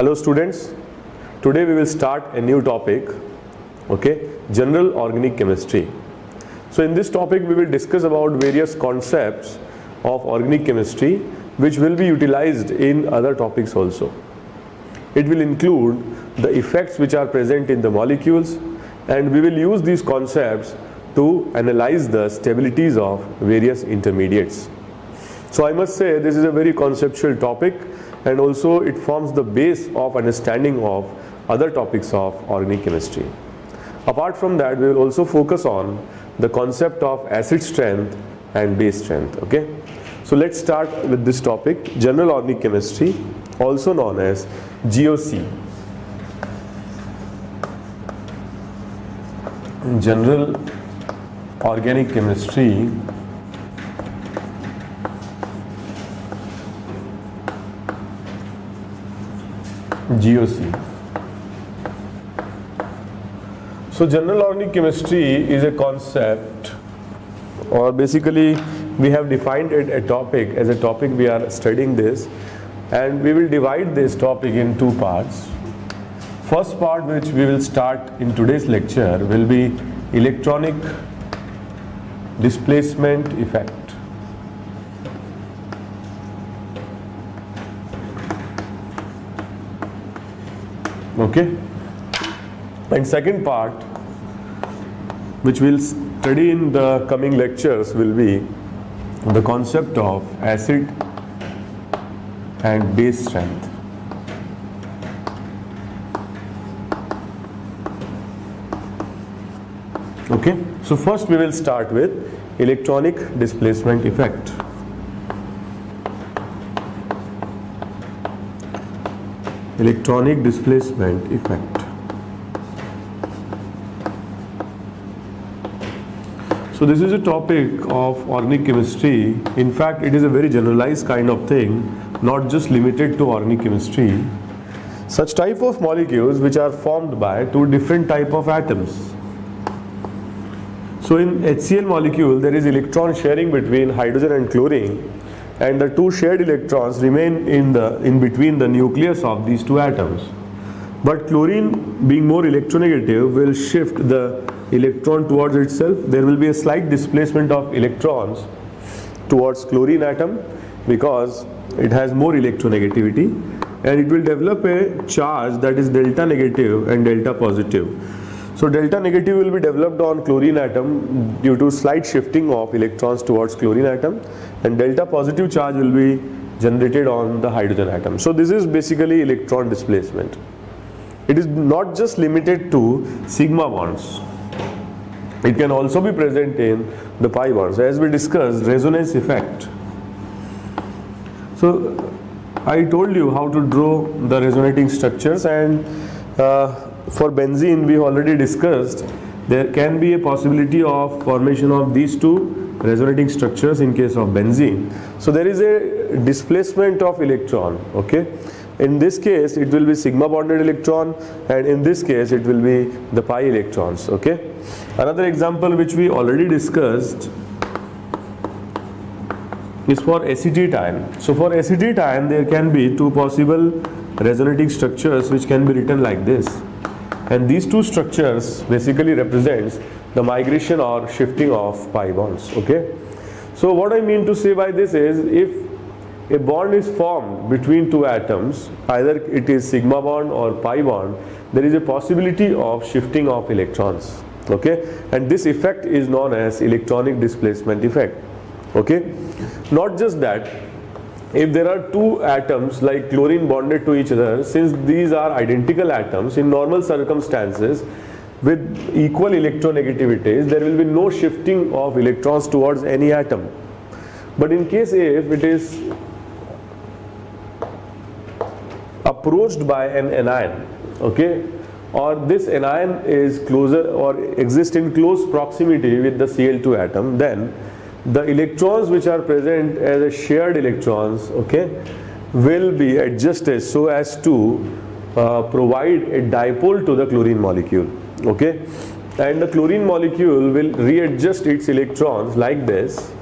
Hello students, today we will start a new topic, okay, general organic chemistry. So in this topic we will discuss about various concepts of organic chemistry which will be utilized in other topics also. It will include the effects which are present in the molecules and we will use these concepts to analyze the stabilities of various intermediates. So I must say this is a very conceptual topic and also it forms the base of understanding of other topics of organic chemistry. Apart from that we will also focus on the concept of acid strength and base strength okay. So let's start with this topic general organic chemistry also known as GOC. General organic chemistry GOC. So general organic chemistry is a concept or basically we have defined it a topic as a topic we are studying this and we will divide this topic in two parts. First part which we will start in today's lecture will be electronic displacement effect. Okay. And second part which we'll study in the coming lectures will be the concept of acid and base strength. Okay. So first we will start with electronic displacement effect electronic displacement effect. So this is a topic of organic chemistry. In fact, it is a very generalized kind of thing, not just limited to organic chemistry. Such type of molecules which are formed by two different type of atoms. So in HCl molecule, there is electron sharing between hydrogen and chlorine and the two shared electrons remain in the in between the nucleus of these two atoms. But chlorine being more electronegative will shift the electron towards itself. There will be a slight displacement of electrons towards chlorine atom because it has more electronegativity and it will develop a charge that is delta negative and delta positive so delta negative will be developed on chlorine atom due to slight shifting of electrons towards chlorine atom and delta positive charge will be generated on the hydrogen atom. So this is basically electron displacement. It is not just limited to sigma bonds. It can also be present in the pi bonds as we discussed resonance effect. So I told you how to draw the resonating structures and uh, for benzene we already discussed there can be a possibility of formation of these two resonating structures in case of benzene. So there is a displacement of electron okay? In this case it will be sigma bonded electron and in this case it will be the pi electrons okay? Another example which we already discussed is for acetate so for acetate there can be two possible resonating structures which can be written like this and these two structures basically represents the migration or shifting of pi bonds okay? So what I mean to say by this is if a bond is formed between two atoms either it is sigma bond or pi bond there is a possibility of shifting of electrons okay? And this effect is known as electronic displacement effect okay? Not just that if there are two atoms like chlorine bonded to each other since these are identical atoms in normal circumstances with equal electronegativities there will be no shifting of electrons towards any atom. But in case if it is approached by an anion okay or this anion is closer or exists in close proximity with the Cl2 atom then the electrons which are present as a shared electrons okay will be adjusted so as to uh, provide a dipole to the chlorine molecule okay? And the chlorine molecule will readjust its electrons like this.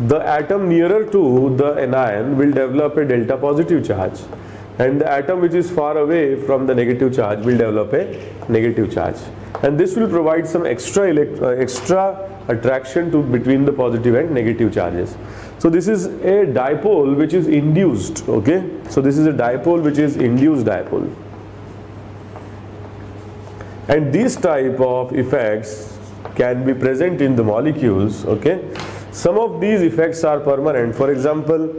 The atom nearer to the anion will develop a delta positive charge and the atom which is far away from the negative charge will develop a negative charge. And this will provide some extra uh, extra attraction to between the positive and negative charges. So this is a dipole which is induced okay? So this is a dipole which is induced dipole. And these type of effects can be present in the molecules okay? Some of these effects are permanent. For example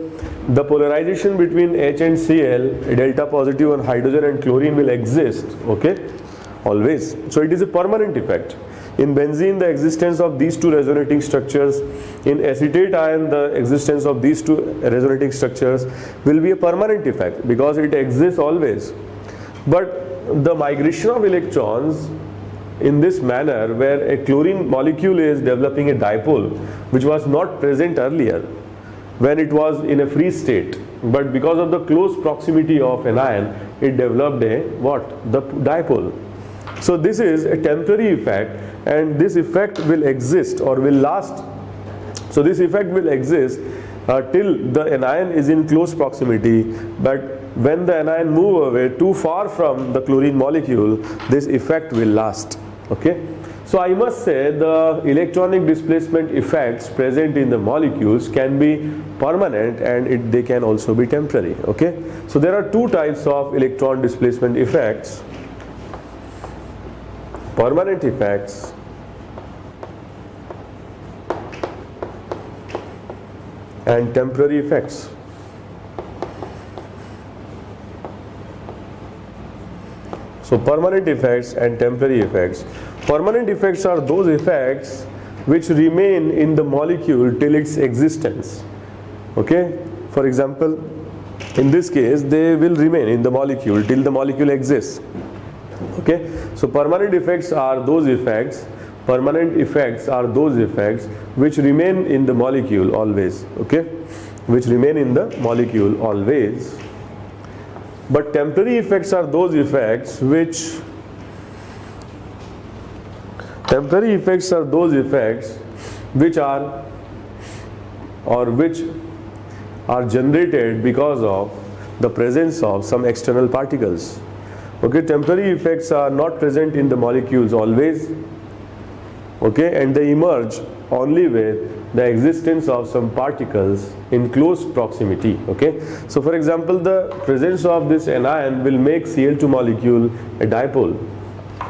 the polarization between H and Cl delta positive on hydrogen and chlorine will exist okay? Always. So it is a permanent effect in benzene the existence of these two resonating structures in acetate ion the existence of these two resonating structures will be a permanent effect because it exists always. But the migration of electrons in this manner where a chlorine molecule is developing a dipole which was not present earlier when it was in a free state but because of the close proximity of an ion it developed a what? The dipole. So this is a temporary effect and this effect will exist or will last. So this effect will exist uh, till the anion is in close proximity. But when the anion move away too far from the chlorine molecule this effect will last. Okay? So I must say the electronic displacement effects present in the molecules can be permanent and it, they can also be temporary. Okay? So there are two types of electron displacement effects permanent effects and temporary effects So permanent effects and temporary effects. Permanent effects are those effects which remain in the molecule till its existence. Okay? For example, in this case, they will remain in the molecule till the molecule exists. Okay? So permanent effects are those effects, permanent effects are those effects which remain in the molecule always. Okay? Which remain in the molecule always. But temporary effects are those effects which temporary effects are those effects which are or which are generated because of the presence of some external particles. Okay, temporary effects are not present in the molecules always. Okay, and they emerge only with the existence of some particles in close proximity okay so for example the presence of this anion will make Cl2 molecule a dipole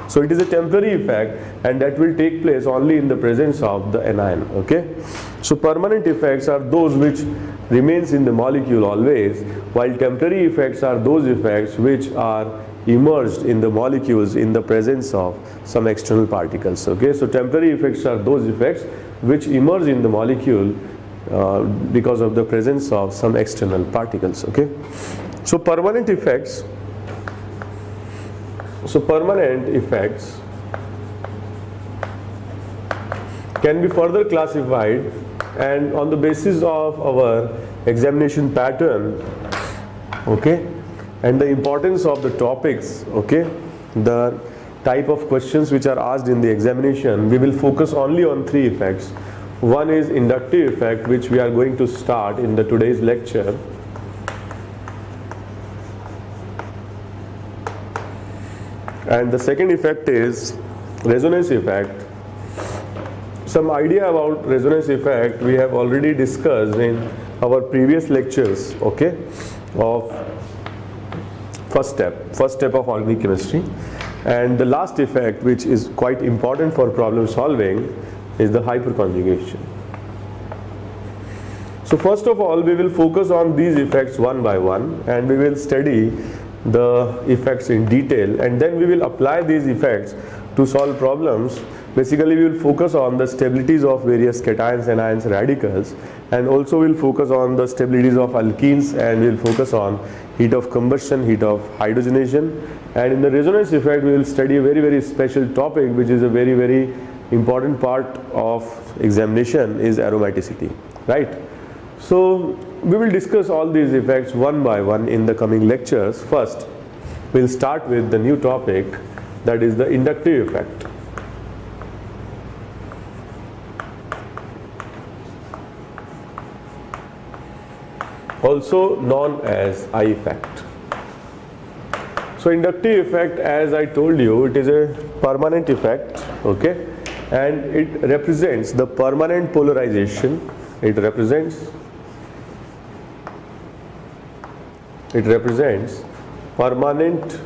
so it is a temporary effect and that will take place only in the presence of the anion okay so permanent effects are those which remains in the molecule always while temporary effects are those effects which are emerged in the molecules in the presence of some external particles okay? So temporary effects are those effects which emerge in the molecule uh, because of the presence of some external particles okay? So permanent effects so permanent effects can be further classified and on the basis of our examination pattern okay and the importance of the topics okay the type of questions which are asked in the examination, we will focus only on three effects. One is inductive effect which we are going to start in the today's lecture. And the second effect is resonance effect. Some idea about resonance effect we have already discussed in our previous lectures, okay, of first step, first step of organic chemistry. And the last effect, which is quite important for problem solving, is the hyperconjugation. So first of all, we will focus on these effects one by one and we will study the effects in detail and then we will apply these effects to solve problems. Basically, we will focus on the stabilities of various cations, anions, radicals and also we'll focus on the stabilities of alkenes and we'll focus on heat of combustion, heat of hydrogenation. And in the resonance effect we will study a very very special topic which is a very very important part of examination is aromaticity right? So we will discuss all these effects one by one in the coming lectures. First we'll start with the new topic that is the inductive effect also known as I effect. So inductive effect as I told you it is a permanent effect okay? And it represents the permanent polarization. It represents it represents permanent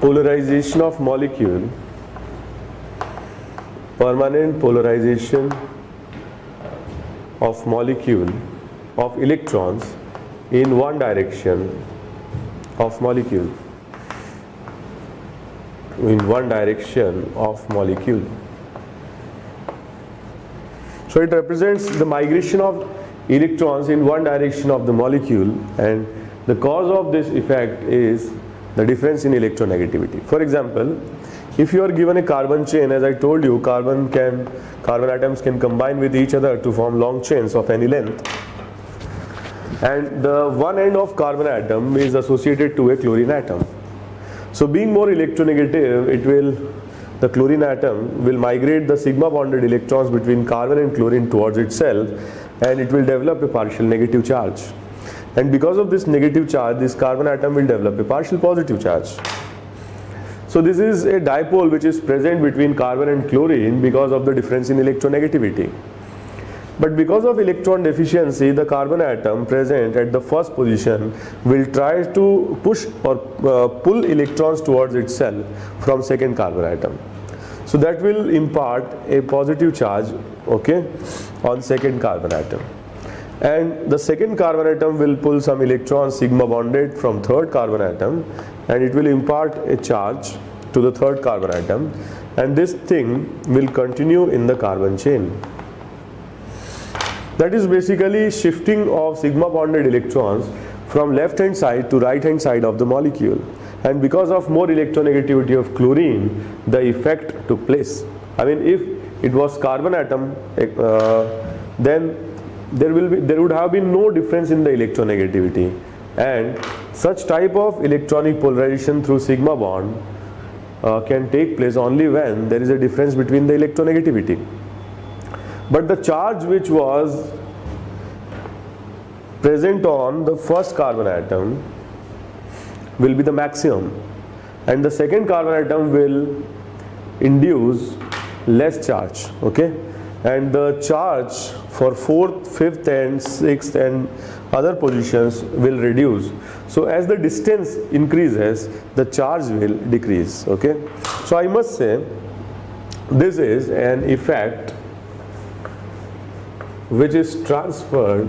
polarization of molecule permanent polarization of molecule of electrons in one direction of molecule in one direction of molecule so it represents the migration of electrons in one direction of the molecule and the cause of this effect is the difference in electronegativity. For example, if you are given a carbon chain, as I told you, carbon can carbon atoms can combine with each other to form long chains of any length. And the one end of carbon atom is associated to a chlorine atom. So being more electronegative, it will the chlorine atom will migrate the sigma bonded electrons between carbon and chlorine towards itself and it will develop a partial negative charge. And because of this negative charge, this carbon atom will develop a partial positive charge. So this is a dipole which is present between carbon and chlorine because of the difference in electronegativity. But because of electron deficiency, the carbon atom present at the first position will try to push or uh, pull electrons towards itself from second carbon atom. So that will impart a positive charge okay, on second carbon atom. And the second carbon atom will pull some electrons sigma bonded from third carbon atom and it will impart a charge to the third carbon atom and this thing will continue in the carbon chain. That is basically shifting of sigma bonded electrons from left hand side to right hand side of the molecule and because of more electronegativity of chlorine the effect took place. I mean if it was carbon atom uh, then there will be there would have been no difference in the electronegativity. And such type of electronic polarization through sigma bond uh, can take place only when there is a difference between the electronegativity. But the charge which was present on the first carbon atom will be the maximum. And the second carbon atom will induce less charge okay and the charge for fourth fifth and sixth and other positions will reduce. So as the distance increases the charge will decrease okay? So i must say this is an effect which is transferred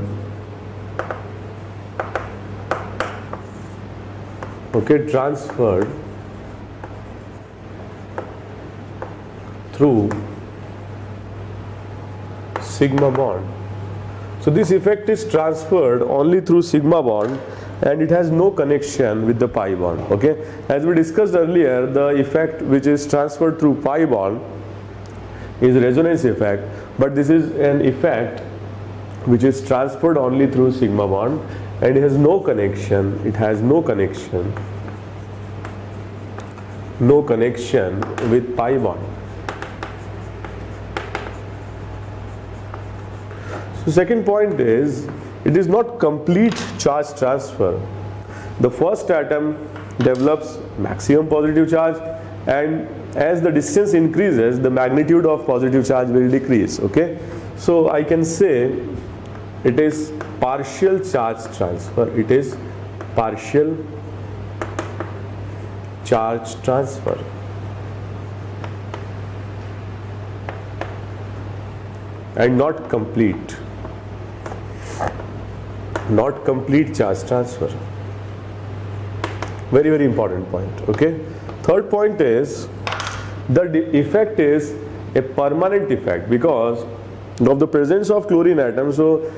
okay transferred through sigma bond. So this effect is transferred only through sigma bond and it has no connection with the pi bond okay? As we discussed earlier the effect which is transferred through pi bond is resonance effect but this is an effect which is transferred only through sigma bond and it has no connection it has no connection no connection with pi bond so second point is it is not complete charge transfer. The first atom develops maximum positive charge and as the distance increases the magnitude of positive charge will decrease okay? So i can say it is partial charge transfer. It is partial charge transfer. And not complete not complete charge transfer. Very very important point okay? Third point is the effect is a permanent effect because of the presence of chlorine atom so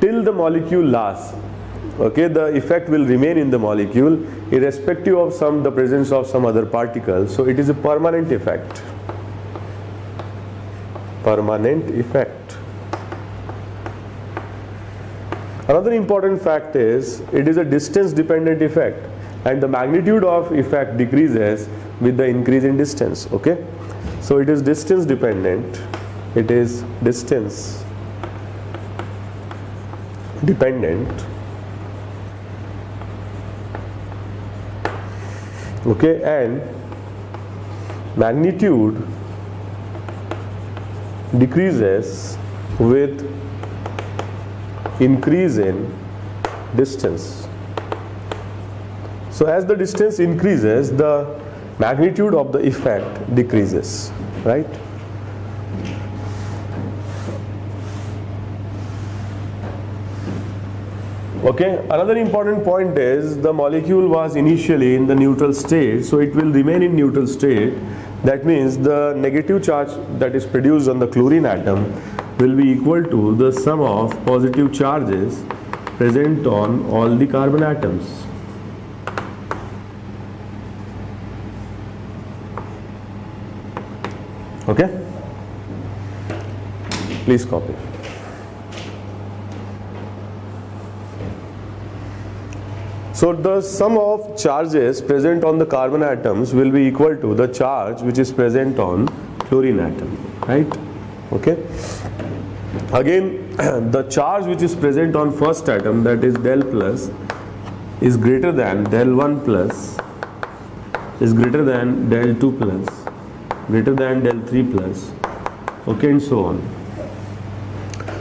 till the molecule lasts okay the effect will remain in the molecule irrespective of some the presence of some other particles so it is a permanent effect. Permanent effect another important fact is it is a distance dependent effect and the magnitude of effect decreases with the increase in distance okay? So it is distance dependent it is distance dependent okay? And magnitude decreases with increase in distance so as the distance increases the magnitude of the effect decreases right Okay, another important point is the molecule was initially in the neutral state, so it will remain in neutral state. That means the negative charge that is produced on the chlorine atom will be equal to the sum of positive charges present on all the carbon atoms. Okay? Please copy. So the sum of charges present on the carbon atoms will be equal to the charge which is present on chlorine atom, right? Okay. Again, the charge which is present on first atom that is del plus is greater than del 1 plus is greater than del 2 plus greater than del 3 plus okay and so on.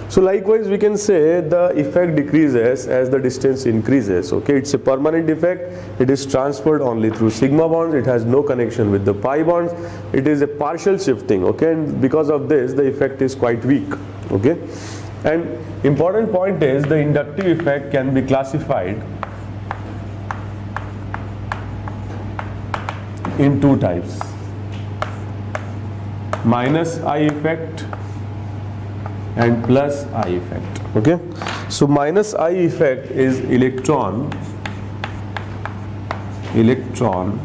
So likewise we can say the effect decreases as the distance increases okay? It's a permanent effect. It is transferred only through sigma bonds. It has no connection with the pi bonds. It is a partial shifting okay? And because of this the effect is quite weak okay? And important point is the inductive effect can be classified in two types. Minus I effect and plus I effect. Okay? So minus I effect is electron electron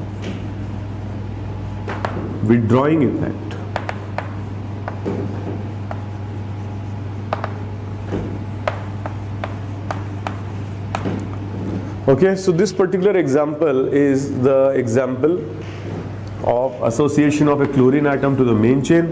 withdrawing effect okay so this particular example is the example of association of a chlorine atom to the main chain